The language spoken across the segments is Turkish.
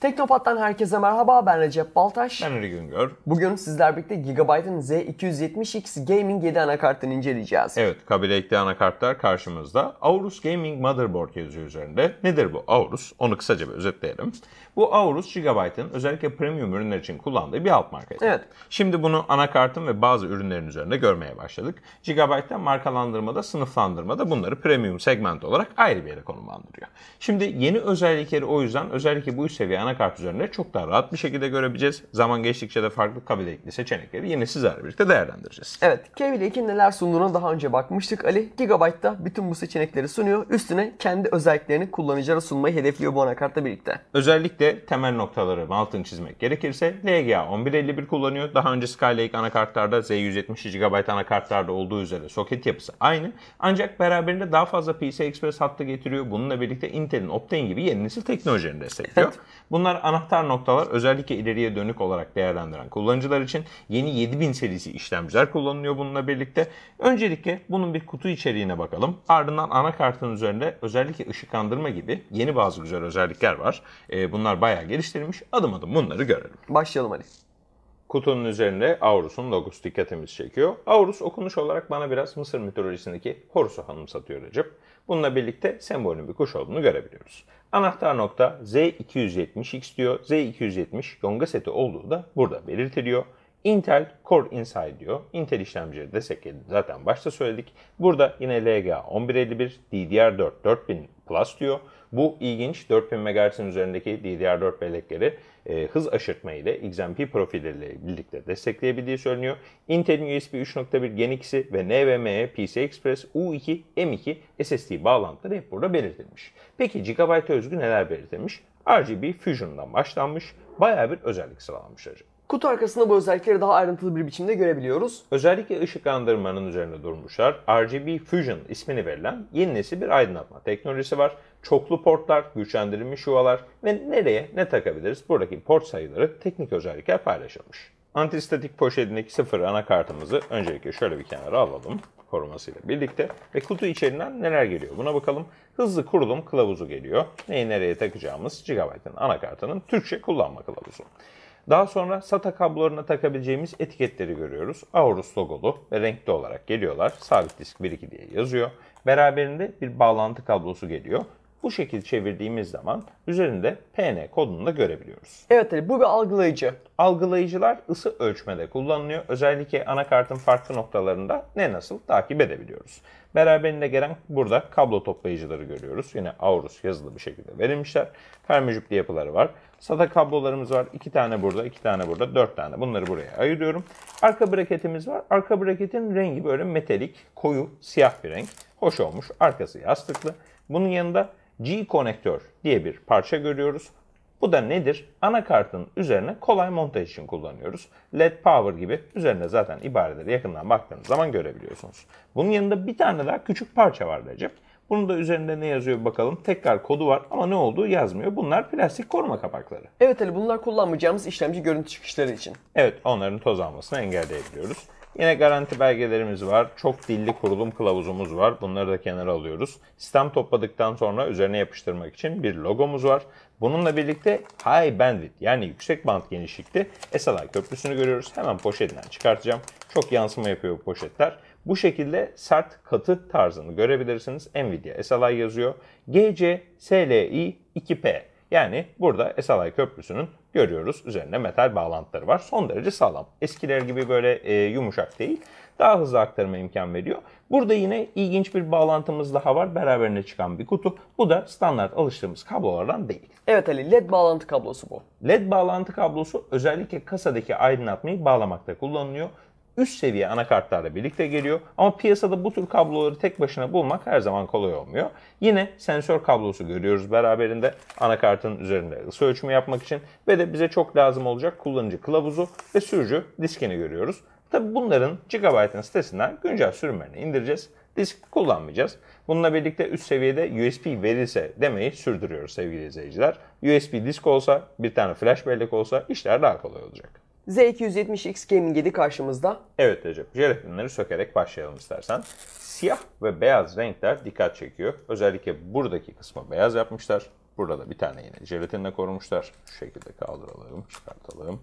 Teknopat'tan herkese merhaba ben Recep Baltaş. Ben Ali Güngör. Bugün sizler birlikte Gigabyte'ın Z270X Gaming 7 anakartını inceleyeceğiz. Evet, kabile ekli anakartlar karşımızda. Aorus Gaming Motherboard yazıyor üzerinde. Nedir bu Aorus? Onu kısaca bir özetleyelim. Bu Aorus Gigabyte'ın özellikle premium ürünler için kullandığı bir alt marka. Evet. Şimdi bunu anakartın ve bazı ürünlerin üzerinde görmeye başladık. Gigabyte'da markalandırmada, sınıflandırmada bunları premium segment olarak ayrı bir yere konumlandırıyor. Şimdi yeni özellikleri o yüzden özellikle bu üst seviye anakart üzerinde çok daha rahat bir şekilde görebileceğiz. Zaman geçtikçe de farklı kabilelikli seçenekleri yine sizlerle birlikte değerlendireceğiz. Evet, Kevile 2 neler sunduğuna daha önce bakmıştık. Ali, Gigabyte'da bütün bu seçenekleri sunuyor. Üstüne kendi özelliklerini kullanıcılara sunmayı hedefliyor bu anakartla birlikte. Özellikle temel noktaları altını çizmek gerekirse LGA 1151 kullanıyor. Daha önce Skylake anakartlarda Z170 GB anakartlarda olduğu üzere soket yapısı aynı. Ancak beraberinde daha fazla PCI Express hattı getiriyor. Bununla birlikte Intel'in Optane gibi yeni nesil teknolojilerini destekliyor. Evet. Bunlar anahtar noktalar özellikle ileriye dönük olarak değerlendiren kullanıcılar için yeni 7000 serisi işlemciler kullanılıyor bununla birlikte. Öncelikle bunun bir kutu içeriğine bakalım. Ardından anakartın üzerinde özellikle ışıklandırma gibi yeni bazı güzel özellikler var. Ee, bunlar bayağı geliştirilmiş. Adım adım bunları görelim. Başlayalım Ali. Kutunun üzerinde Aurus'un logosu dikkatimizi çekiyor. Aurus okunuş olarak bana biraz Mısır mitolojisindeki Horus'u hanımsatıyor Recep. Bununla birlikte sembolün bir kuş olduğunu görebiliyoruz. Anahtar nokta Z270X diyor. Z270 yonga seti olduğu da burada belirtiliyor. Intel Core Inside diyor. Intel işlemcileri destekledi. Zaten başta söyledik. Burada yine LGA 1151, DDR4 4000 Plus diyor. Bu ilginç 4000 MHz'in üzerindeki DDR4 bellekleri e, hız aşırtma ile XMP profilleriyle birlikte destekleyebildiği söyleniyor. Intel'in USB 3.1 Gen 2'si ve NVMe, PCI Express, U2, M2 SSD bağlantıları hep burada belirtilmiş. Peki Gigabyte'a özgü neler belirtilmiş? RGB Fusion'dan başlanmış, bayağı bir özellik sıralanmış acaba. Kutu arkasında bu özellikleri daha ayrıntılı bir biçimde görebiliyoruz. Özellikle ışıklandırmanın üzerinde durmuşlar. RGB Fusion ismini verilen yeni nesil bir aydınlatma teknolojisi var. Çoklu portlar, güçlendirilmiş yuvalar ve nereye ne takabiliriz? Buradaki port sayıları teknik özellikler paylaşılmış. Antistatik poşetindeki sıfır anakartımızı öncelikle şöyle bir kenara alalım korumasıyla birlikte ve kutu içerisinden neler geliyor buna bakalım. Hızlı kurulum kılavuzu geliyor. Neyi nereye takacağımız Gigabyte'ın anakartının Türkçe kullanma kılavuzu. Daha sonra SATA kablolarına takabileceğimiz etiketleri görüyoruz. Aorus logolu ve renkli olarak geliyorlar. Sabit disk 1.2 diye yazıyor. Beraberinde bir bağlantı kablosu geliyor. Bu şekilde çevirdiğimiz zaman üzerinde PN kodunu da görebiliyoruz. Evet Ali, bu bir algılayıcı. Algılayıcılar ısı ölçmede kullanılıyor. Özellikle anakartın farklı noktalarında ne nasıl takip edebiliyoruz. Beraberinde gelen burada kablo toplayıcıları görüyoruz. Yine Aorus yazılı bir şekilde verilmişler. Permejüplü yapıları var. SATA kablolarımız var. 2 tane burada, 2 tane burada, 4 tane. Bunları buraya ayırıyorum. Arka braketimiz var. Arka braketin rengi böyle metalik, koyu, siyah bir renk. Hoş olmuş. Arkası yastıklı. Bunun yanında G konektör diye bir parça görüyoruz. Bu da nedir? Anakartın üzerine kolay montaj için kullanıyoruz. LED power gibi üzerinde zaten ibareleri yakından baktığınız zaman görebiliyorsunuz. Bunun yanında bir tane daha küçük parça var Recep. Bunun da üzerinde ne yazıyor bakalım. Tekrar kodu var ama ne olduğu yazmıyor. Bunlar plastik koruma kapakları. Evet Ali, bunlar kullanmayacağımız işlemci görüntü çıkışları için. Evet onların toz almasını engelleyebiliyoruz. Yine garanti belgelerimiz var. Çok dilli kurulum kılavuzumuz var. Bunları da kenara alıyoruz. Sistem topladıktan sonra üzerine yapıştırmak için bir logomuz var. Bununla birlikte high bandwidth yani yüksek band genişlikte SLI köprüsünü görüyoruz. Hemen poşetinden çıkartacağım. Çok yansıma yapıyor bu poşetler. Bu şekilde sert katı tarzını görebilirsiniz. Nvidia SLI yazıyor. GC SLI 2P yani burada SLI köprüsünün görüyoruz. Üzerinde metal bağlantıları var. Son derece sağlam. Eskiler gibi böyle e, yumuşak değil. Daha hızlı aktarıma imkan veriyor. Burada yine ilginç bir bağlantımız daha var. Beraberinde çıkan bir kutu. Bu da standart alıştığımız kablolardan değil. Evet Ali, LED bağlantı kablosu bu. LED bağlantı kablosu özellikle kasadaki aydınlatmayı bağlamakta kullanılıyor üst seviye anakartlarla birlikte geliyor. Ama piyasada bu tür kabloları tek başına bulmak her zaman kolay olmuyor. Yine sensör kablosu görüyoruz beraberinde anakartın üzerinde ısı ölçümü yapmak için ve de bize çok lazım olacak kullanıcı kılavuzu ve sürücü diskini görüyoruz. Tabi bunların Gigabyte'ın sitesinden güncel sürümlerini indireceğiz. Disk kullanmayacağız. Bununla birlikte üst seviyede USB verilse demeyi sürdürüyoruz sevgili izleyiciler. USB disk olsa, bir tane flash bellek olsa işler daha kolay olacak. Z270X Gaming 7 karşımızda. Evet Recep, jelatinleri sökerek başlayalım istersen. Siyah ve beyaz renkler dikkat çekiyor. Özellikle buradaki kısmı beyaz yapmışlar. Burada bir tane yine jelatinle korumuşlar. Şu şekilde kaldıralım, çıkartalım.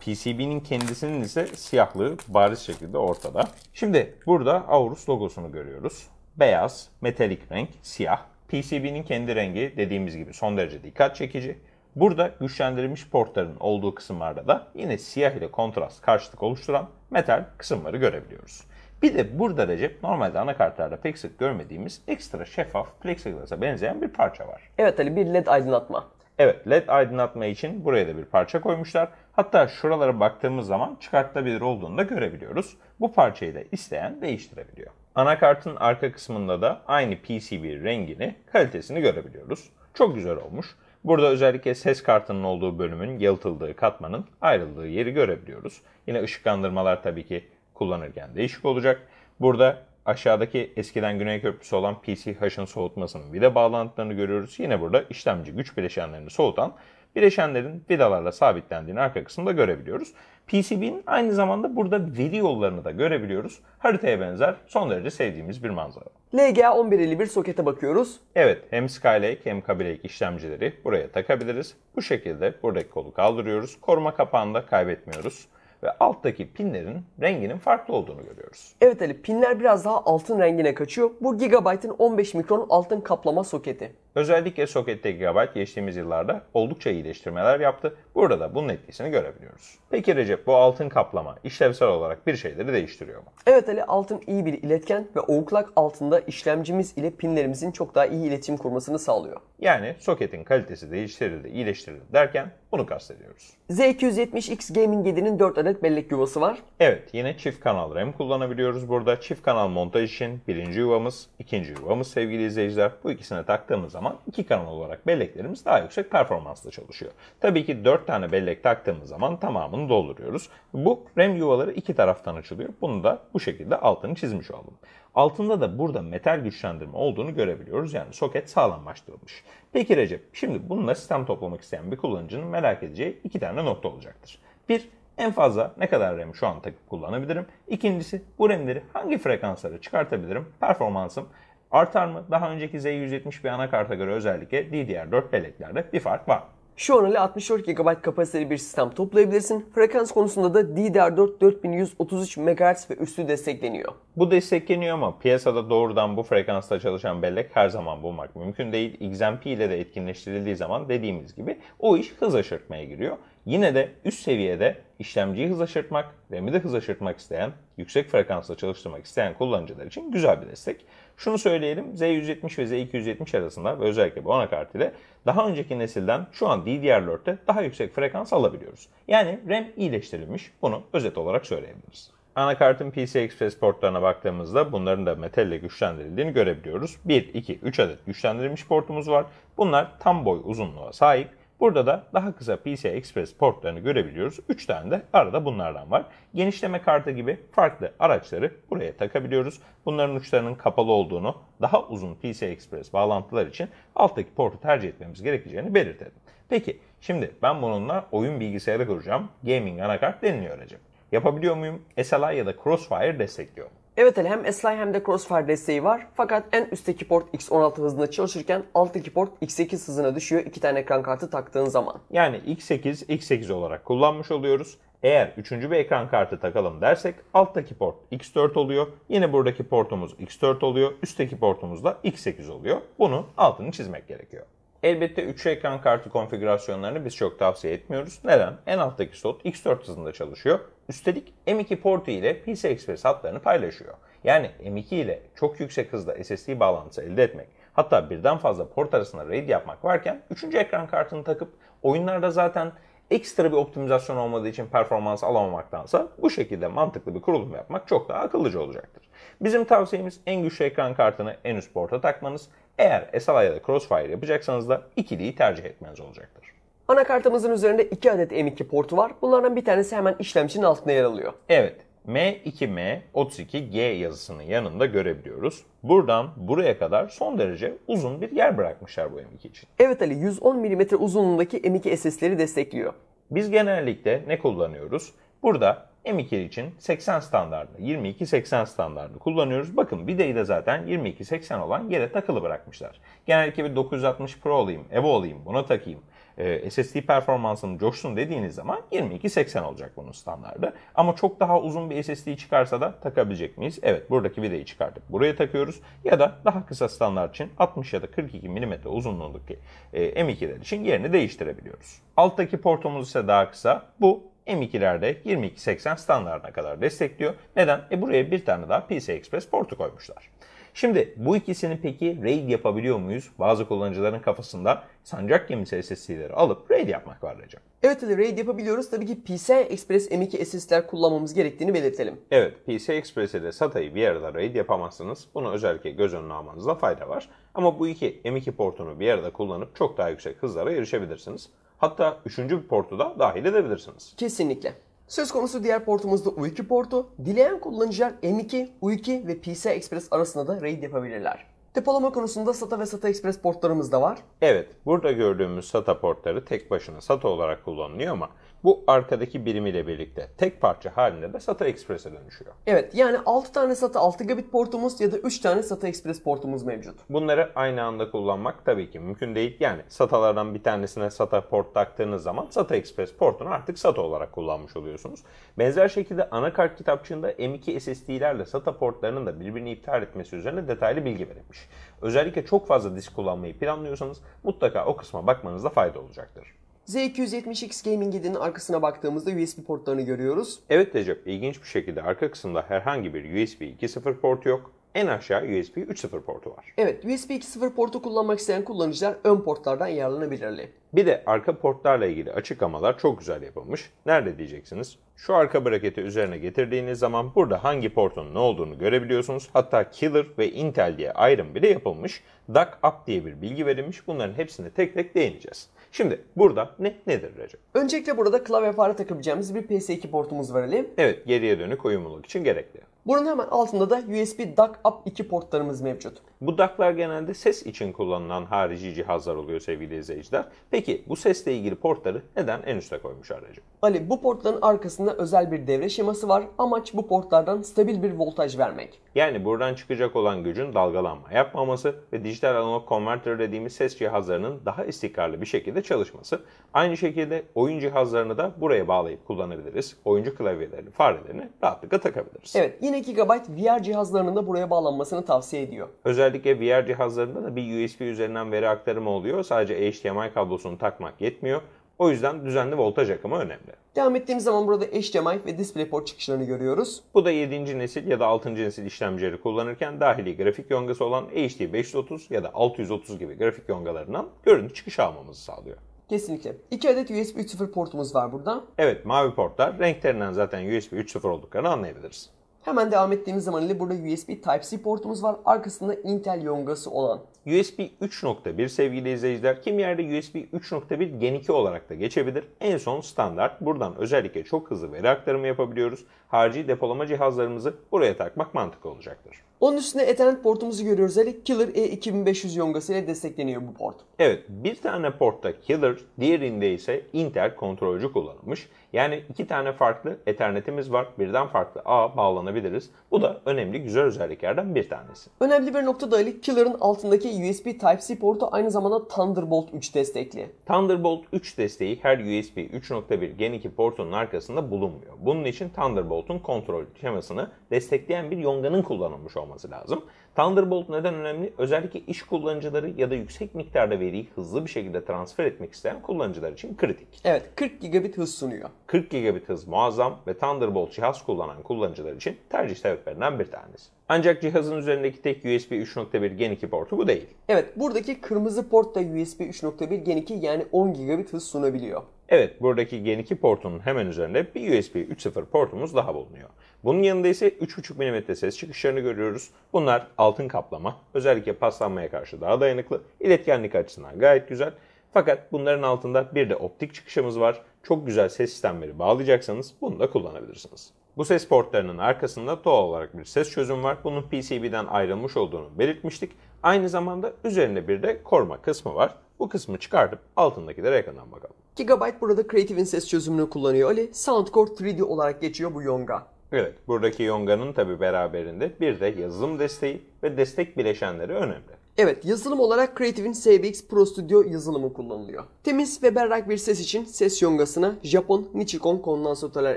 PCB'nin kendisinin ise siyahlığı bariz şekilde ortada. Şimdi burada Aorus logosunu görüyoruz. Beyaz, metalik renk, siyah. PCB'nin kendi rengi dediğimiz gibi son derece dikkat çekici. Burada güçlendirilmiş portların olduğu kısımlarda da yine siyah ile kontrast karşılık oluşturan metal kısımları görebiliyoruz. Bir de burada Recep normalde anakartlarda pek sık görmediğimiz ekstra şeffaf plexiglas'a benzeyen bir parça var. Evet Ali bir led aydınlatma. Evet LED aydınlatma için buraya da bir parça koymuşlar. Hatta şuralara baktığımız zaman çıkartılabilir olduğunu da görebiliyoruz. Bu parçayı da isteyen değiştirebiliyor. Anakartın arka kısmında da aynı PCB rengini, kalitesini görebiliyoruz. Çok güzel olmuş. Burada özellikle ses kartının olduğu bölümün yalıtıldığı katmanın ayrıldığı yeri görebiliyoruz. Yine ışıklandırmalar tabii ki kullanırken değişik olacak. Burada aşağıdaki eskiden Güney Köprüsü olan PCH'ın soğutmasının vida bağlantılarını görüyoruz. Yine burada işlemci güç bileşenlerini soğutan bileşenlerin vidalarla sabitlendiğini arka kısımda görebiliyoruz. PCB'nin aynı zamanda burada veri yollarını da görebiliyoruz. Haritaya benzer son derece sevdiğimiz bir manzara. LGA 1151 sokete bakıyoruz. Evet hem Skylake hem Kaby Lake işlemcileri buraya takabiliriz. Bu şekilde buradaki kolu kaldırıyoruz. Koruma kapağını da kaybetmiyoruz. Ve alttaki pinlerin renginin farklı olduğunu görüyoruz. Evet Ali pinler biraz daha altın rengine kaçıyor. Bu Gigabyte'ın 15 mikron altın kaplama soketi. Özellikle soketteki Gigabyte geçtiğimiz yıllarda oldukça iyileştirmeler yaptı. Burada da bunun etkisini görebiliyoruz. Peki Recep bu altın kaplama işlevsel olarak bir şeyleri değiştiriyor mu? Evet Ali altın iyi bir iletken ve oğuklak altında işlemcimiz ile pinlerimizin çok daha iyi iletişim kurmasını sağlıyor. Yani soketin kalitesi değiştirildi, iyileştirildi derken bunu kastediyoruz. Z270X Gaming 7'nin 4 adet bellek yuvası var. Evet yine çift kanal RAM kullanabiliyoruz burada. Çift kanal montaj için birinci yuvamız, ikinci yuvamız sevgili izleyiciler. Bu ikisine taktığımız zaman iki kanal olarak belleklerimiz daha yüksek performansla çalışıyor. Tabii ki 4 tane bellek taktığımız zaman tamamını dolduruyoruz. Bu RAM yuvaları iki taraftan açılıyor. Bunu da bu şekilde altını çizmiş oldum. Altında da burada metal güçlendirme olduğunu görebiliyoruz. Yani soket sağlamlaştırılmış. Peki Recep, şimdi bununla sistem toplamak isteyen bir kullanıcının merak edeceği iki tane nokta olacaktır. Bir, en fazla ne kadar RAM şu an takıp kullanabilirim? İkincisi, bu RAM'leri hangi frekanslara çıkartabilirim? Performansım artar mı? Daha önceki Z170 bir anakarta göre özellikle DDR4 belleklerde bir fark var. Şu an ile 64 GB kapasiteli bir sistem toplayabilirsin. Frekans konusunda da DDR4 4133 MHz ve üstü destekleniyor. Bu destekleniyor ama piyasada doğrudan bu frekansta çalışan bellek her zaman bulmak mümkün değil. XMP ile de etkinleştirildiği zaman dediğimiz gibi o iş hız aşırtmaya giriyor. Yine de üst seviyede işlemciyi hız aşırtmak, RAM'i de hız aşırtmak isteyen, yüksek frekansla çalıştırmak isteyen kullanıcılar için güzel bir destek. Şunu söyleyelim, Z170 ve Z270 arasında ve özellikle bu anakart ile daha önceki nesilden şu an DDR4'te daha yüksek frekans alabiliyoruz. Yani RAM iyileştirilmiş, bunu özet olarak söyleyebiliriz. Anakartın PCI Express portlarına baktığımızda bunların da metalle güçlendirildiğini görebiliyoruz. 1, 2, 3 adet güçlendirilmiş portumuz var. Bunlar tam boy uzunluğa sahip. Burada da daha kısa PCI Express portlarını görebiliyoruz. 3 tane de arada bunlardan var. Genişleme kartı gibi farklı araçları buraya takabiliyoruz. Bunların uçlarının kapalı olduğunu, daha uzun PCI Express bağlantılar için alttaki portu tercih etmemiz gerekeceğini belirtelim. Peki şimdi ben bununla oyun bilgisayarı kuracağım. Gaming anakart deniliyor Recep. Yapabiliyor muyum? SLI ya da Crossfire destekliyor mu? Evet hem SLI hem de Crossfire desteği var. Fakat en üstteki port X16 hızında çalışırken alttaki port X8 hızına düşüyor iki tane ekran kartı taktığın zaman. Yani X8, X8 olarak kullanmış oluyoruz. Eğer üçüncü bir ekran kartı takalım dersek alttaki port X4 oluyor. Yine buradaki portumuz X4 oluyor. Üstteki portumuz da X8 oluyor. Bunu altını çizmek gerekiyor. Elbette 3 ekran kartı konfigürasyonlarını biz çok tavsiye etmiyoruz. Neden? En alttaki slot X4 hızında çalışıyor. Üstelik M2 portu ile PCI Express hatlarını paylaşıyor. Yani M2 ile çok yüksek hızda SSD bağlantısı elde etmek, hatta birden fazla port arasında RAID yapmak varken 3. ekran kartını takıp oyunlarda zaten ekstra bir optimizasyon olmadığı için performans alamamaktansa bu şekilde mantıklı bir kurulum yapmak çok daha akıllıca olacaktır. Bizim tavsiyemiz en güçlü ekran kartını en üst porta takmanız. Eğer SLI ya da Crossfire yapacaksanız da ikiliyi tercih etmeniz olacaktır. Anakartımızın üzerinde 2 adet M2 portu var. Bunlardan bir tanesi hemen işlemcinin altında yer alıyor. Evet, M2M32G yazısının yanında görebiliyoruz. Buradan buraya kadar son derece uzun bir yer bırakmışlar bu M2 için. Evet Ali 110 mm uzunluğundaki M2 SS'leri destekliyor. Biz genellikle ne kullanıyoruz? Burada M2 için 80 standartını, 2280 standartını kullanıyoruz. Bakın vidayı da zaten 2280 olan yere takılı bırakmışlar. Genellikle bir 960 Pro olayım, Evo olayım, buna takayım. Ee, SSD performansım coşsun dediğiniz zaman 2280 olacak bunun standardı. Ama çok daha uzun bir SSD çıkarsa da takabilecek miyiz? Evet buradaki vidayı çıkartıp buraya takıyoruz. Ya da daha kısa standart için 60 ya da 42 mm uzunluğundaki e, M2'ler için yerini değiştirebiliyoruz. Alttaki portumuz ise daha kısa. Bu M2'lerde 2280 standartına kadar destekliyor. Neden? E buraya bir tane daha PCI Express portu koymuşlar. Şimdi bu ikisini peki RAID yapabiliyor muyuz? Bazı kullanıcıların kafasında sancak gemisi SSD'leri alıp RAID yapmak var Recep. Evet Ali RAID yapabiliyoruz. Tabii ki PCI Express M2 SSD'ler kullanmamız gerektiğini belirtelim. Evet, PCI Express ile SATA'yı bir arada RAID yapamazsınız. Bunu özellikle göz önüne almanızda fayda var. Ama bu iki M2 portunu bir arada kullanıp çok daha yüksek hızlara erişebilirsiniz. Hatta üçüncü bir portu da dahil edebilirsiniz. Kesinlikle. Söz konusu diğer portumuz da U2 portu. Dileyen kullanıcılar M2, U2 ve PCI Express arasında da RAID yapabilirler. Depolama konusunda SATA ve SATA Express portlarımız da var. Evet, burada gördüğümüz SATA portları tek başına SATA olarak kullanılıyor ama bu arkadaki birimiyle birlikte tek parça halinde de SATA Express'e dönüşüyor. Evet yani 6 tane SATA 6 gigabit portumuz ya da 3 tane SATA Express portumuz mevcut. Bunları aynı anda kullanmak tabii ki mümkün değil. Yani SATA'lardan bir tanesine SATA port taktığınız zaman SATA Express portunu artık SATA olarak kullanmış oluyorsunuz. Benzer şekilde anakart kitapçığında M2 SSD'lerle SATA portlarının da birbirini iptal etmesi üzerine detaylı bilgi verilmiş. Özellikle çok fazla disk kullanmayı planlıyorsanız mutlaka o kısma bakmanızda fayda olacaktır. Z270X Gaming 7'nin arkasına baktığımızda USB portlarını görüyoruz. Evet Recep, ilginç bir şekilde arka kısımda herhangi bir USB 2.0 portu yok. En aşağı USB 3.0 portu var. Evet USB 2.0 portu kullanmak isteyen kullanıcılar ön portlardan yararlanabilirler. Bir de arka portlarla ilgili açıklamalar çok güzel yapılmış. Nerede diyeceksiniz? Şu arka braketi üzerine getirdiğiniz zaman burada hangi portun ne olduğunu görebiliyorsunuz. Hatta Killer ve Intel diye ayrım bile yapılmış. Duck Up diye bir bilgi verilmiş. Bunların hepsine tek tek değineceğiz. Şimdi burada ne nedir Recep? Öncelikle burada klavye fare takabileceğimiz bir PS2 portumuz var Ali. Evet geriye dönük uyumluluk için gerekli. Bunun hemen altında da USB Duck Up 2 portlarımız mevcut. Bu DAC'lar genelde ses için kullanılan harici cihazlar oluyor sevgili izleyiciler. Peki bu sesle ilgili portları neden en üste koymuş aracı? Ali bu portların arkasında özel bir devre şeması var. Amaç bu portlardan stabil bir voltaj vermek. Yani buradan çıkacak olan gücün dalgalanma yapmaması ve dijital analog konvertör dediğimiz ses cihazlarının daha istikrarlı bir şekilde çalışması. Aynı şekilde oyun cihazlarını da buraya bağlayıp kullanabiliriz. Oyuncu klavyelerini, farelerini rahatlıkla takabiliriz. Evet yine GB VR cihazlarının da buraya bağlanmasını tavsiye ediyor. Özellikle VR cihazlarında da bir USB üzerinden veri aktarımı oluyor. Sadece HDMI kablosunu takmak yetmiyor. O yüzden düzenli voltaj akımı önemli. Devam ettiğimiz zaman burada HDMI ve DisplayPort çıkışlarını görüyoruz. Bu da 7. nesil ya da 6. nesil işlemcileri kullanırken dahili grafik yongası olan HD 530 ya da 630 gibi grafik yongalarından görüntü çıkışı almamızı sağlıyor. Kesinlikle. 2 adet USB 3.0 portumuz var burada. Evet mavi portlar renklerinden zaten USB 3.0 olduklarını anlayabiliriz. Hemen devam ettiğimiz zaman ile burada USB Type-C portumuz var. Arkasında Intel yongası olan. USB 3.1 sevgili izleyiciler kim yerde USB 3.1 Gen 2 olarak da geçebilir. En son standart. Buradan özellikle çok hızlı veri aktarımı yapabiliyoruz. Harici depolama cihazlarımızı buraya takmak mantıklı olacaktır. Onun üstünde Ethernet portumuzu görüyoruz. Ali Killer E2500 yongası ile destekleniyor bu port. Evet bir tane portta Killer, diğerinde ise Intel kontrolcü kullanılmış. Yani iki tane farklı Ethernet'imiz var. Birden farklı A bağlanabiliriz. Bu da önemli güzel özelliklerden bir tanesi. Önemli bir nokta da Ali Killer'ın altındaki USB Type-C portu aynı zamanda Thunderbolt 3 destekli. Thunderbolt 3 desteği her USB 3.1 Gen 2 portunun arkasında bulunmuyor. Bunun için Thunderbolt'un kontrol şemasını destekleyen bir yonganın kullanılmış olması lazım. Thunderbolt neden önemli? Özellikle iş kullanıcıları ya da yüksek miktarda veriyi hızlı bir şekilde transfer etmek isteyen kullanıcılar için kritik. Evet 40 gigabit hız sunuyor. 40 gigabit hız muazzam ve Thunderbolt cihaz kullanan kullanıcılar için tercih sebeplerinden bir tanesi. Ancak cihazın üzerindeki tek USB 3.1 Gen 2 portu bu değil. Evet buradaki kırmızı port da USB 3.1 Gen 2 yani 10 gigabit hız sunabiliyor. Evet, buradaki Gen 2 portunun hemen üzerinde bir USB 3.0 portumuz daha bulunuyor. Bunun yanında ise 3.5 mm ses çıkışlarını görüyoruz. Bunlar altın kaplama, özellikle paslanmaya karşı daha dayanıklı, iletkenlik açısından gayet güzel. Fakat bunların altında bir de optik çıkışımız var. Çok güzel ses sistemleri bağlayacaksanız bunu da kullanabilirsiniz. Bu ses portlarının arkasında doğal olarak bir ses çözüm var. Bunun PCB'den ayrılmış olduğunu belirtmiştik. Aynı zamanda üzerinde bir de koruma kısmı var. Bu kısmı çıkartıp altındakilere yakından bakalım. Gigabyte burada Creative'in ses çözümünü kullanıyor Ali. Soundcore 3D olarak geçiyor bu Yonga. Evet, buradaki Yonga'nın tabi beraberinde bir de yazılım desteği ve destek bileşenleri önemli. Evet, yazılım olarak Creative'in CBX Pro Studio yazılımı kullanılıyor. Temiz ve berrak bir ses için ses yongasına Japon Nichicon kondansatörler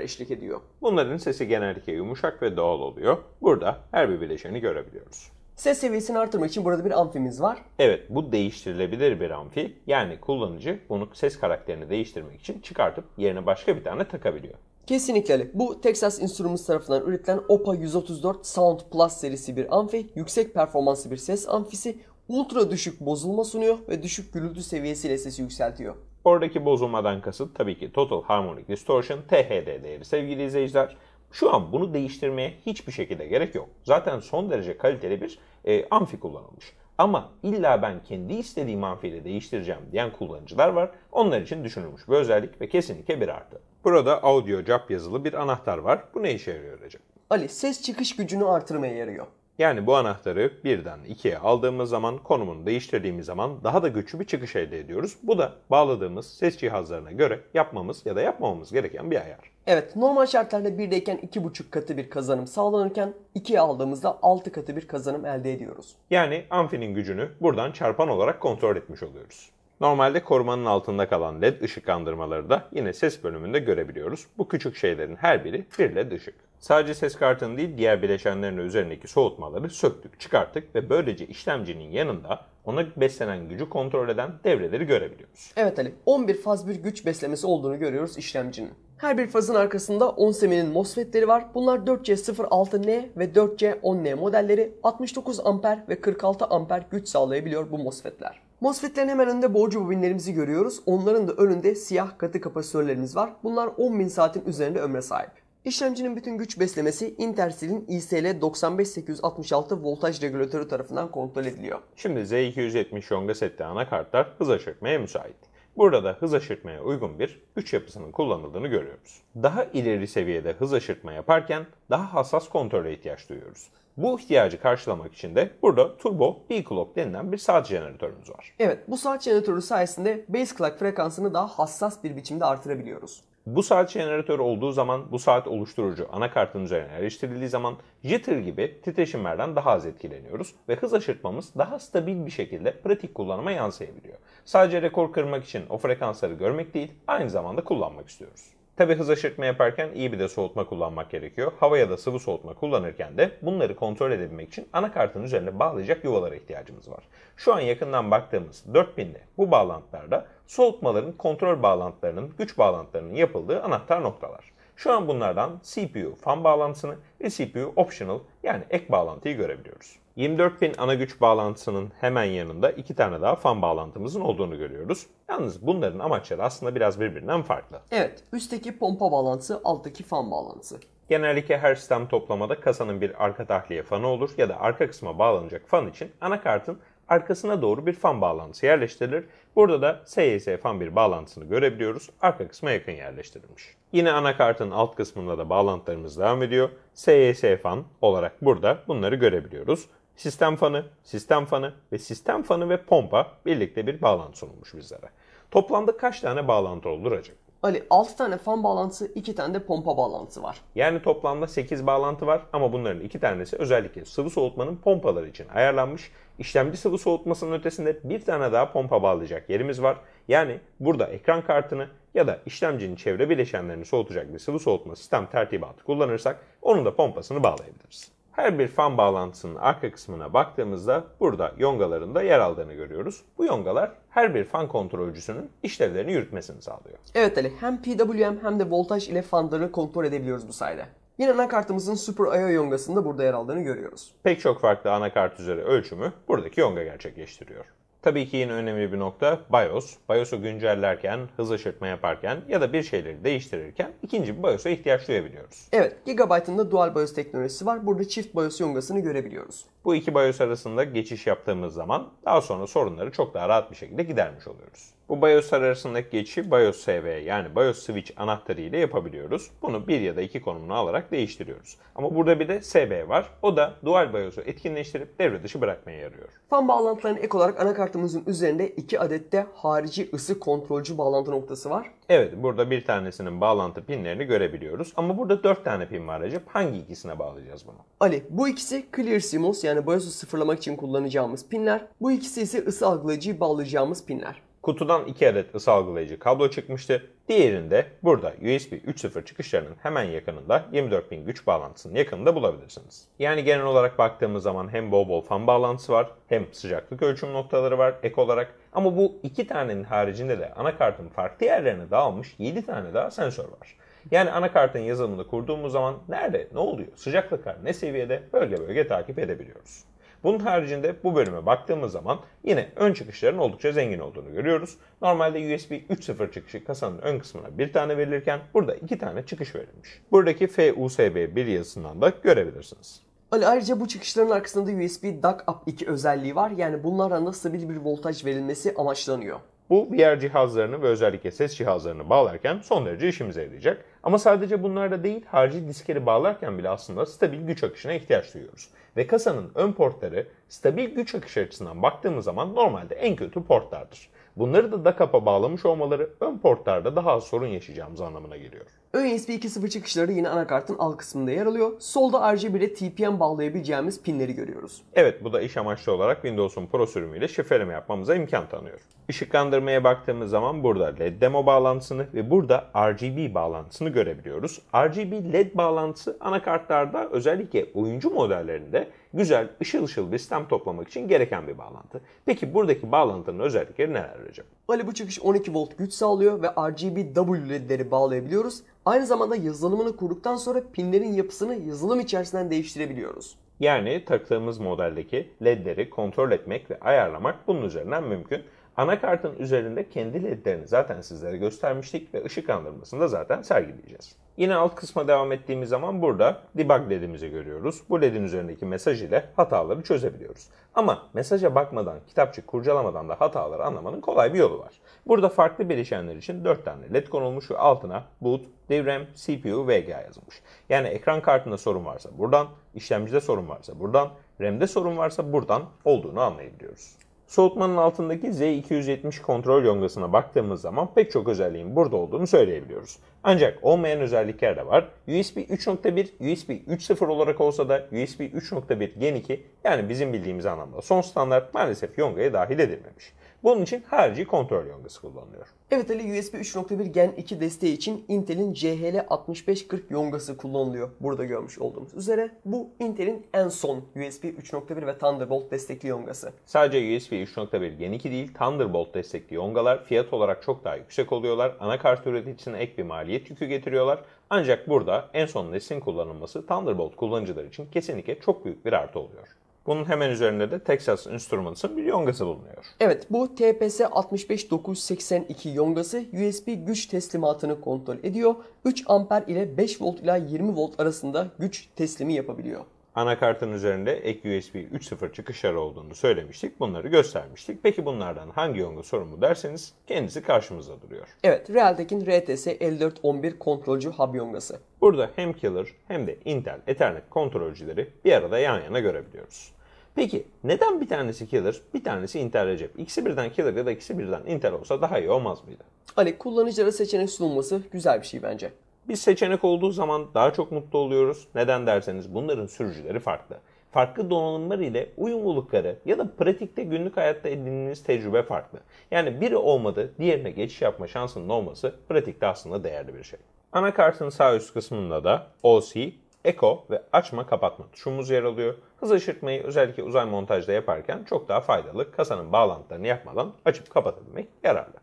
eşlik ediyor. Bunların sesi genellikle yumuşak ve doğal oluyor. Burada her bir bileşeni görebiliyoruz. Ses seviyesini artırmak için burada bir amfimiz var. Evet, bu değiştirilebilir bir amfi. Yani kullanıcı bunu ses karakterini değiştirmek için çıkartıp yerine başka bir tane takabiliyor. Kesinlikle öyle. Bu Texas Instruments tarafından üretilen OPA 134 Sound Plus serisi bir amfi, yüksek performanslı bir ses amfisi, ultra düşük bozulma sunuyor ve düşük gürültü seviyesiyle sesi yükseltiyor. Oradaki bozulmadan kasıt tabii ki Total Harmonic Distortion THD değeri sevgili izleyiciler. Şu an bunu değiştirmeye hiçbir şekilde gerek yok. Zaten son derece kaliteli bir e, amfi kullanılmış. Ama illa ben kendi istediğim amfiyle değiştireceğim diyen kullanıcılar var. Onlar için düşünülmüş bir özellik ve kesinlikle bir artı. Burada audio cap yazılı bir anahtar var. Bu ne işe yarıyor Recep? Ali ses çıkış gücünü artırmaya yarıyor. Yani bu anahtarı birden ikiye aldığımız zaman konumunu değiştirdiğimiz zaman daha da güçlü bir çıkış elde ediyoruz. Bu da bağladığımız ses cihazlarına göre yapmamız ya da yapmamamız gereken bir ayar. Evet normal şartlarda 1'deyken 2,5 katı bir kazanım sağlanırken 2'ye aldığımızda 6 katı bir kazanım elde ediyoruz. Yani amfinin gücünü buradan çarpan olarak kontrol etmiş oluyoruz. Normalde korumanın altında kalan led ışıklandırmaları da yine ses bölümünde görebiliyoruz. Bu küçük şeylerin her biri bir led ışık. Sadece ses kartının değil diğer bileşenlerin üzerindeki soğutmaları söktük, çıkarttık ve böylece işlemcinin yanında ona beslenen gücü kontrol eden devreleri görebiliyoruz. Evet Ali 11 faz bir güç beslemesi olduğunu görüyoruz işlemcinin. Her bir fazın arkasında 10 semenin MOSFET'leri var. Bunlar 4C06N ve 4C10N modelleri 69 amper ve 46 amper güç sağlayabiliyor bu MOSFET'ler. MOSFET'lerin hemen önünde boğucu bobinlerimizi görüyoruz. Onların da önünde siyah katı kapasitörlerimiz var. Bunlar 10.000 saatin üzerinde ömre sahip. İşlemcinin bütün güç beslemesi Intersil'in ISL 95866 voltaj regülatörü tarafından kontrol ediliyor. Şimdi Z270 Yonga setli anakartlar hız aşırtmaya müsait. Burada da hız aşırtmaya uygun bir güç yapısının kullanıldığını görüyoruz. Daha ileri seviyede hız aşırtma yaparken daha hassas kontrole ihtiyaç duyuyoruz. Bu ihtiyacı karşılamak için de burada Turbo B-Clock denilen bir saat jeneratörümüz var. Evet bu saat jeneratörü sayesinde base clock frekansını daha hassas bir biçimde artırabiliyoruz. Bu saat jeneratörü olduğu zaman bu saat oluşturucu anakartın üzerine yerleştirildiği zaman jitter gibi titreşimlerden daha az etkileniyoruz ve hız aşırtmamız daha stabil bir şekilde pratik kullanıma yansıyabiliyor. Sadece rekor kırmak için o frekansları görmek değil aynı zamanda kullanmak istiyoruz. Tabi hız aşırtma yaparken iyi bir de soğutma kullanmak gerekiyor. Hava ya da sıvı soğutma kullanırken de bunları kontrol edebilmek için anakartın üzerine bağlayacak yuvalara ihtiyacımız var. Şu an yakından baktığımız 4000'de bu bağlantılarda soğutmaların kontrol bağlantılarının, güç bağlantılarının yapıldığı anahtar noktalar. Şu an bunlardan CPU fan bağlantısını ve CPU optional yani ek bağlantıyı görebiliyoruz. 24 ana güç bağlantısının hemen yanında iki tane daha fan bağlantımızın olduğunu görüyoruz. Yalnız bunların amaçları aslında biraz birbirinden farklı. Evet, üstteki pompa bağlantısı, alttaki fan bağlantısı. Genellikle her sistem toplamada kasanın bir arka tahliye fanı olur ya da arka kısma bağlanacak fan için anakartın arkasına doğru bir fan bağlantısı yerleştirilir. Burada da SYS fan bir bağlantısını görebiliyoruz. Arka kısma yakın yerleştirilmiş. Yine anakartın alt kısmında da bağlantılarımız devam ediyor. SYS fan olarak burada bunları görebiliyoruz. Sistem fanı, sistem fanı ve sistem fanı ve pompa birlikte bir bağlantı sunulmuş bizlere. Toplamda kaç tane bağlantı olur acaba? Ali 6 tane fan bağlantısı, 2 tane de pompa bağlantısı var. Yani toplamda 8 bağlantı var ama bunların 2 tanesi özellikle sıvı soğutmanın pompaları için ayarlanmış. İşlemci sıvı soğutmasının ötesinde bir tane daha pompa bağlayacak yerimiz var. Yani burada ekran kartını ya da işlemcinin çevre bileşenlerini soğutacak bir sıvı soğutma sistem tertibatı kullanırsak onun da pompasını bağlayabiliriz. Her bir fan bağlantısının arka kısmına baktığımızda burada yongaların da yer aldığını görüyoruz. Bu yongalar her bir fan kontrolcüsünün işlevlerini yürütmesini sağlıyor. Evet Ali hem PWM hem de voltaj ile fanları kontrol edebiliyoruz bu sayede. Yine anakartımızın Super I.O. yongasında burada yer aldığını görüyoruz. Pek çok farklı anakart üzeri ölçümü buradaki yonga gerçekleştiriyor. Tabii ki yine önemli bir nokta BIOS. BIOS'u güncellerken, hız aşırtma yaparken ya da bir şeyleri değiştirirken ikinci bir BIOS'a ihtiyaç duyabiliyoruz. Evet, Gigabyte'ın da Dual BIOS teknolojisi var. Burada çift BIOS yongasını görebiliyoruz. Bu iki BIOS arasında geçiş yaptığımız zaman daha sonra sorunları çok daha rahat bir şekilde gidermiş oluyoruz. Bu BIOS'lar arasındaki geçişi BIOS SV yani BIOS Switch anahtarı ile yapabiliyoruz. Bunu bir ya da iki konumunu alarak değiştiriyoruz. Ama burada bir de SB var. O da Dual BIOS'u etkinleştirip devre dışı bırakmaya yarıyor. Fan bağlantılarına ek olarak anakartımızın üzerinde iki adet de harici ısı kontrolcü bağlantı noktası var. Evet burada bir tanesinin bağlantı pinlerini görebiliyoruz. Ama burada dört tane pin var Recep. Hangi ikisine bağlayacağız bunu? Ali bu ikisi Clear CMOS yani BIOS'u sıfırlamak için kullanacağımız pinler. Bu ikisi ise ısı algılayıcıyı bağlayacağımız pinler. Kutudan 2 adet ısı algılayıcı kablo çıkmıştı. Diğerinde burada USB 3.0 çıkışlarının hemen yakınında 24.000 güç bağlantısının yakınında bulabilirsiniz. Yani genel olarak baktığımız zaman hem bol bol fan bağlantısı var hem sıcaklık ölçüm noktaları var ek olarak. Ama bu iki tanenin haricinde de anakartın farklı yerlerine dağılmış 7 tane daha sensör var. Yani anakartın yazılımını kurduğumuz zaman nerede, ne oluyor, sıcaklıklar ne seviyede bölge bölge takip edebiliyoruz. Bunun haricinde bu bölüme baktığımız zaman yine ön çıkışların oldukça zengin olduğunu görüyoruz. Normalde USB 3.0 çıkışı kasanın ön kısmına bir tane verilirken burada iki tane çıkış verilmiş. Buradaki FUSB1 yazısından da görebilirsiniz. Ali ayrıca bu çıkışların arkasında USB Dock Up 2 özelliği var. Yani bunlardan da stabil bir voltaj verilmesi amaçlanıyor. Bu VR cihazlarını ve özellikle ses cihazlarını bağlarken son derece işimize yarayacak. Ama sadece bunlarda değil, harici diskleri bağlarken bile aslında stabil güç akışına ihtiyaç duyuyoruz. Ve kasanın ön portları stabil güç akışı açısından baktığımız zaman normalde en kötü portlardır. Bunları da DACAP'a bağlamış olmaları ön portlarda daha az sorun yaşayacağımız anlamına geliyor. Ön USB 2.0 çıkışları yine anakartın alt kısmında yer alıyor. Solda RGB ile TPM bağlayabileceğimiz pinleri görüyoruz. Evet bu da iş amaçlı olarak Windows'un Pro sürümüyle şifreleme yapmamıza imkan tanıyor. Işıklandırmaya baktığımız zaman burada LED demo bağlantısını ve burada RGB bağlantısını görebiliyoruz. RGB LED bağlantısı anakartlarda özellikle oyuncu modellerinde güzel ışıl ışıl bir sistem toplamak için gereken bir bağlantı. Peki buradaki bağlantının özellikleri neler Recep? Ali bu çıkış 12 volt güç sağlıyor ve RGB W ledleri bağlayabiliyoruz. Aynı zamanda yazılımını kurduktan sonra pinlerin yapısını yazılım içerisinden değiştirebiliyoruz. Yani taktığımız modeldeki ledleri kontrol etmek ve ayarlamak bunun üzerinden mümkün. Anakartın üzerinde kendi ledlerini zaten sizlere göstermiştik ve ışıklandırmasını da zaten sergileyeceğiz. Yine alt kısma devam ettiğimiz zaman burada debug ledimizi görüyoruz. Bu ledin üzerindeki mesaj ile hataları çözebiliyoruz. Ama mesaja bakmadan, kitapçık kurcalamadan da hataları anlamanın kolay bir yolu var. Burada farklı bileşenler için 4 tane led konulmuş ve altına boot, DRAM, CPU, VGA yazılmış. Yani ekran kartında sorun varsa buradan, işlemcide sorun varsa buradan, RAM'de sorun varsa buradan olduğunu anlayabiliyoruz. Soğutmanın altındaki Z270 kontrol yongasına baktığımız zaman pek çok özelliğin burada olduğunu söyleyebiliyoruz. Ancak olmayan özellikler de var. USB 3.1, USB 3.0 olarak olsa da USB 3.1 Gen 2 yani bizim bildiğimiz anlamda son standart maalesef yongaya dahil edilmemiş. Bunun için harici kontrol yongası kullanılıyor. Evet Ali USB 3.1 Gen 2 desteği için Intel'in CHL 6540 yongası kullanılıyor. Burada görmüş olduğumuz üzere bu Intel'in en son USB 3.1 ve Thunderbolt destekli yongası. Sadece USB 3.1 Gen 2 değil Thunderbolt destekli yongalar fiyat olarak çok daha yüksek oluyorlar. Anakart üreticisine ek bir maliyet yükü getiriyorlar. Ancak burada en son neslin kullanılması Thunderbolt kullanıcılar için kesinlikle çok büyük bir artı oluyor. Bunun hemen üzerinde de Texas Instruments'ın bir yongası bulunuyor. Evet bu TPS 65982 yongası USB güç teslimatını kontrol ediyor. 3 amper ile 5 volt ila 20 volt arasında güç teslimi yapabiliyor. Anakartın üzerinde ek USB 3.0 çıkışları olduğunu söylemiştik. Bunları göstermiştik. Peki bunlardan hangi yonga sorumlu derseniz kendisi karşımızda duruyor. Evet Realtek'in RTS 5411 kontrolcü hub yongası. Burada hem Killer hem de Intel Ethernet kontrolcüleri bir arada yan yana görebiliyoruz. Peki neden bir tanesi Killer, bir tanesi Intel Recep? İkisi birden Killer ya da ikisi birden Intel olsa daha iyi olmaz mıydı? Ali kullanıcılara seçenek sunulması güzel bir şey bence. Biz seçenek olduğu zaman daha çok mutlu oluyoruz. Neden derseniz bunların sürücüleri farklı. Farklı donanımlar ile uyumlulukları ya da pratikte günlük hayatta edindiğiniz tecrübe farklı. Yani biri olmadı diğerine geçiş yapma şansının olması pratikte aslında değerli bir şey. Anakartın sağ üst kısmında da OC, Echo ve açma kapatma tuşumuz yer alıyor. Hız aşırtmayı özellikle uzay montajda yaparken çok daha faydalı. Kasanın bağlantılarını yapmadan açıp kapatabilmek yararlı.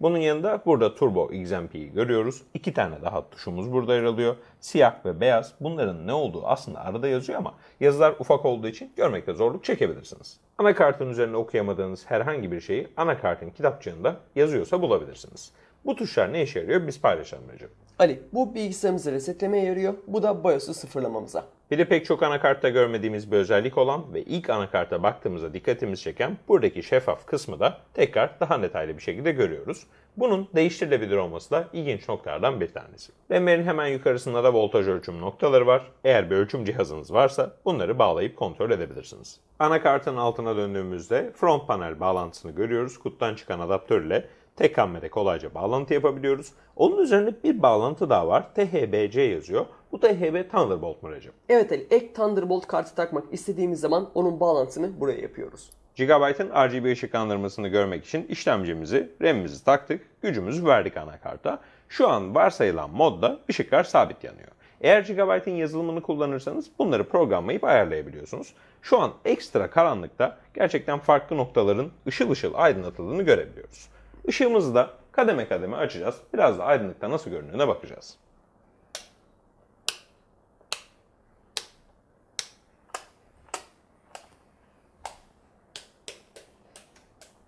Bunun yanında burada Turbo XMP'yi görüyoruz. İki tane daha tuşumuz burada yer alıyor. Siyah ve beyaz. Bunların ne olduğu aslında arada yazıyor ama yazılar ufak olduğu için görmekte zorluk çekebilirsiniz. Anakartın üzerinde okuyamadığınız herhangi bir şeyi anakartın kitapçığında yazıyorsa bulabilirsiniz. Bu tuşlar ne işe yarıyor biz paylaşalım Recep. Ali bu bilgisayarımızı resetlemeye yarıyor. Bu da BIOS'u sıfırlamamıza. Bir de pek çok anakartta görmediğimiz bir özellik olan ve ilk anakarta baktığımızda dikkatimizi çeken buradaki şeffaf kısmı da tekrar daha detaylı bir şekilde görüyoruz. Bunun değiştirilebilir olması da ilginç noktalardan bir tanesi. RAM'lerin hemen yukarısında da voltaj ölçüm noktaları var. Eğer bir ölçüm cihazınız varsa bunları bağlayıp kontrol edebilirsiniz. Anakartın altına döndüğümüzde front panel bağlantısını görüyoruz. Kuttan çıkan adaptör ile tek hamlede kolayca bağlantı yapabiliyoruz. Onun üzerinde bir bağlantı daha var. THBC yazıyor. Bu THB Thunderbolt Recep? Evet Ali, ek Thunderbolt kartı takmak istediğimiz zaman onun bağlantısını buraya yapıyoruz. Gigabyte'ın RGB ışıklandırmasını görmek için işlemcimizi, RAM'imizi taktık, gücümüzü verdik anakarta. Şu an varsayılan modda ışıklar sabit yanıyor. Eğer Gigabyte'ın yazılımını kullanırsanız bunları programlayıp ayarlayabiliyorsunuz. Şu an ekstra karanlıkta gerçekten farklı noktaların ışıl ışıl aydınlatıldığını görebiliyoruz. Işığımızı da kademe kademe açacağız. Biraz da aydınlıkta nasıl göründüğüne bakacağız.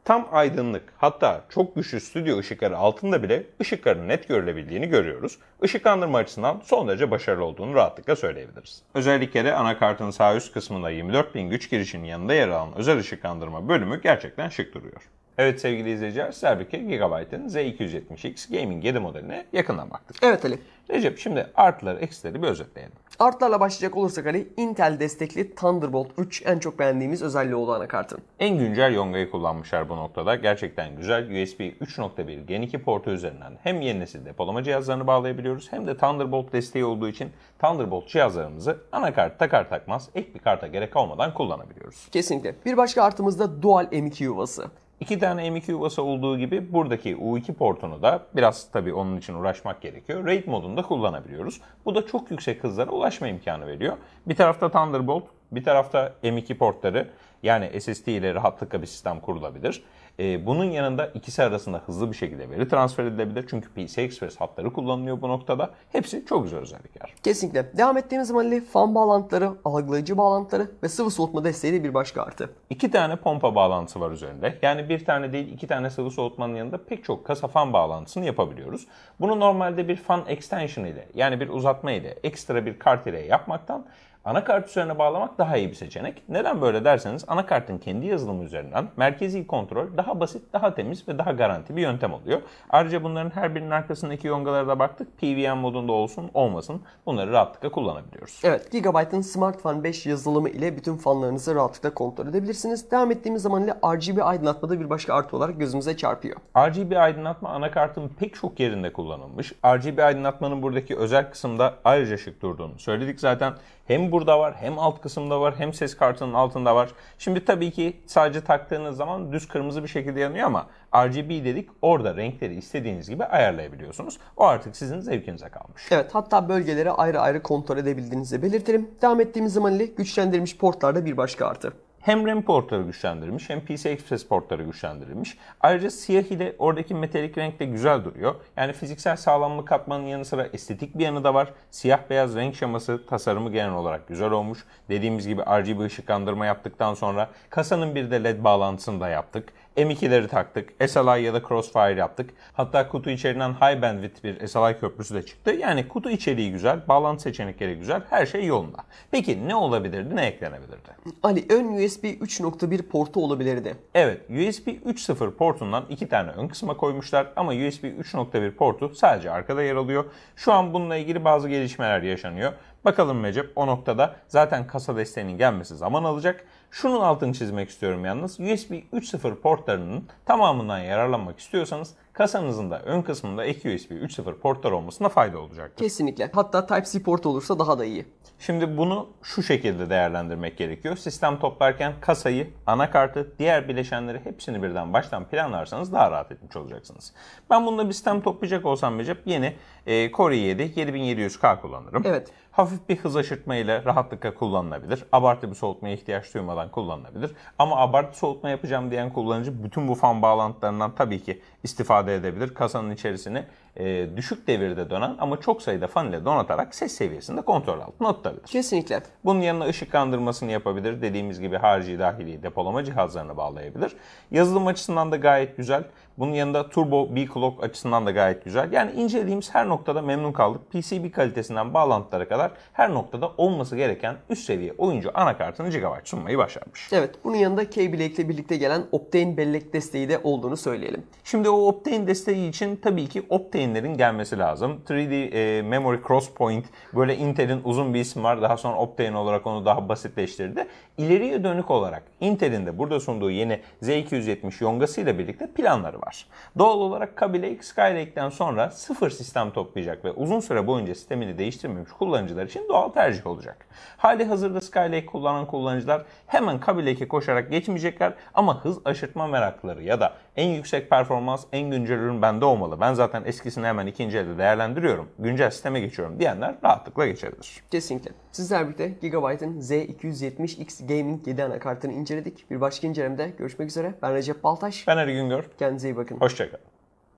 Tam aydınlık hatta çok güçlü stüdyo ışıkları altında bile ışıkların net görülebildiğini görüyoruz. Işıklandırma açısından son derece başarılı olduğunu rahatlıkla söyleyebiliriz. Özellikle de anakartın sağ üst kısmında 24.000 güç girişinin yanında yer alan özel ışıklandırma bölümü gerçekten şık duruyor. Evet sevgili izleyiciler kere Gigabyte'ın Z270X Gaming 7 modeline yakından baktık. Evet Ali. Recep şimdi artıları eksileri bir özetleyelim. Artlarla başlayacak olursak Ali, Intel destekli Thunderbolt 3 en çok beğendiğimiz özelliği oldu anakartın. En güncel yongayı kullanmışlar bu noktada. Gerçekten güzel USB 3.1 Gen 2 portu üzerinden hem yeni nesil depolama cihazlarını bağlayabiliyoruz hem de Thunderbolt desteği olduğu için Thunderbolt cihazlarımızı anakart takar takmaz ek bir karta gerek olmadan kullanabiliyoruz. Kesinlikle. Bir başka artımız da Dual M2 yuvası. İki tane M2 yuvası olduğu gibi buradaki U2 portunu da biraz tabii onun için uğraşmak gerekiyor. RAID modunda kullanabiliyoruz. Bu da çok yüksek hızlara ulaşma imkanı veriyor. Bir tarafta Thunderbolt, bir tarafta M2 portları yani SSD ile rahatlıkla bir sistem kurulabilir. Ee, bunun yanında ikisi arasında hızlı bir şekilde veri transfer edilebilir. Çünkü PCI Express hatları kullanılıyor bu noktada. Hepsi çok güzel özellikler. Kesinlikle. Devam ettiğimiz zaman Ali, fan bağlantıları, algılayıcı bağlantıları ve sıvı soğutma desteği de bir başka artı. İki tane pompa bağlantısı var üzerinde. Yani bir tane değil iki tane sıvı soğutmanın yanında pek çok kasa fan bağlantısını yapabiliyoruz. Bunu normalde bir fan extension ile yani bir uzatma ile ekstra bir kart ile yapmaktan Anakart üzerine bağlamak daha iyi bir seçenek. Neden böyle derseniz anakartın kendi yazılımı üzerinden merkezi kontrol daha basit, daha temiz ve daha garanti bir yöntem oluyor. Ayrıca bunların her birinin arkasındaki yongalara da baktık. PWM modunda olsun olmasın bunları rahatlıkla kullanabiliyoruz. Evet, Gigabyte'ın Smart Fan 5 yazılımı ile bütün fanlarınızı rahatlıkla kontrol edebilirsiniz. Devam ettiğimiz zaman ile RGB aydınlatmada bir başka artı olarak gözümüze çarpıyor. RGB aydınlatma anakartın pek çok yerinde kullanılmış. RGB aydınlatmanın buradaki özel kısımda ayrıca şık durduğunu söyledik zaten. Hem burada var hem alt kısımda var hem ses kartının altında var. Şimdi tabii ki sadece taktığınız zaman düz kırmızı bir şekilde yanıyor ama RGB dedik orada renkleri istediğiniz gibi ayarlayabiliyorsunuz. O artık sizin zevkinize kalmış. Evet hatta bölgeleri ayrı ayrı kontrol edebildiğinizi belirtelim. Devam ettiğimiz zaman ile güçlendirilmiş portlarda bir başka artı. Hem RAM portları güçlendirilmiş hem PCI Express portları güçlendirilmiş. Ayrıca siyah ile oradaki metalik renk de güzel duruyor. Yani fiziksel sağlamlık katmanın yanı sıra estetik bir yanı da var. Siyah beyaz renk şeması tasarımı genel olarak güzel olmuş. Dediğimiz gibi RGB ışıklandırma yaptıktan sonra kasanın bir de LED bağlantısını da yaptık. M2'leri taktık. SLI ya da Crossfire yaptık. Hatta kutu içerisinden high bandwidth bir SLI köprüsü de çıktı. Yani kutu içeriği güzel, bağlantı seçenekleri güzel, her şey yolunda. Peki ne olabilirdi, ne eklenebilirdi? Ali ön USB 3.1 portu olabilirdi. Evet, USB 3.0 portundan iki tane ön kısma koymuşlar ama USB 3.1 portu sadece arkada yer alıyor. Şu an bununla ilgili bazı gelişmeler yaşanıyor. Bakalım Recep o noktada zaten kasa desteğinin gelmesi zaman alacak. Şunun altını çizmek istiyorum yalnız. USB 3.0 portlarının tamamından yararlanmak istiyorsanız kasanızın da ön kısmında ek USB 3.0 portlar olmasına fayda olacaktır. Kesinlikle. Hatta Type-C port olursa daha da iyi. Şimdi bunu şu şekilde değerlendirmek gerekiyor. Sistem toplarken kasayı, anakartı, diğer bileşenleri hepsini birden baştan planlarsanız daha rahat etmiş olacaksınız. Ben bunda bir sistem toplayacak olsam Recep yeni e, Core i7 7700K kullanırım. Evet. Hafif bir hız aşırtma ile rahatlıkla kullanılabilir. Abartı bir soğutmaya ihtiyaç duymadan kullanılabilir. Ama abartı soğutma yapacağım diyen kullanıcı bütün bu fan bağlantılarından tabii ki istifade edebilir. Kasanın içerisini e, düşük devirde dönen ama çok sayıda fan ile donatarak ses seviyesinde kontrol altına tutabilir. Kesinlikle. Bunun yanına ışıklandırmasını yapabilir. Dediğimiz gibi harici dahili depolama cihazlarını bağlayabilir. Yazılım açısından da gayet güzel. Bunun yanında turbo B-Clock açısından da gayet güzel. Yani incelediğimiz her noktada memnun kaldık. PCB kalitesinden bağlantılara kadar her noktada olması gereken üst seviye oyuncu anakartını GB sunmayı başarmış. Evet, bunun yanında K-Bilek ile birlikte gelen Optane bellek desteği de olduğunu söyleyelim. Şimdi o Optane desteği için tabii ki Optane'lerin gelmesi lazım. 3D e, Memory Crosspoint böyle Intel'in uzun bir ismi var. Daha sonra Optane olarak onu daha basitleştirdi. İleriye dönük olarak Intel'in de burada sunduğu yeni Z270 yongası ile birlikte planları var. Doğal olarak Kaby Lake, Skylake'den sonra sıfır sistem toplayacak ve uzun süre boyunca sistemini değiştirmemiş kullanıcılar için doğal tercih olacak. Hali hazırda Skylake kullanan kullanıcılar hemen Kaby koşarak geçmeyecekler ama hız aşırtma meraklıları ya da en yüksek performans, en güncel ürün bende olmalı. Ben zaten eskisini hemen ikinci elde değerlendiriyorum. Güncel sisteme geçiyorum diyenler rahatlıkla geçebilir. Kesinlikle. Sizler birlikte Gigabyte'ın Z270X Gaming 7 anakartını inceledik. Bir başka incelemede görüşmek üzere. Ben Recep Baltaş. Ben Ali Güngör. Kendinize iyi bakın. Hoşçakalın.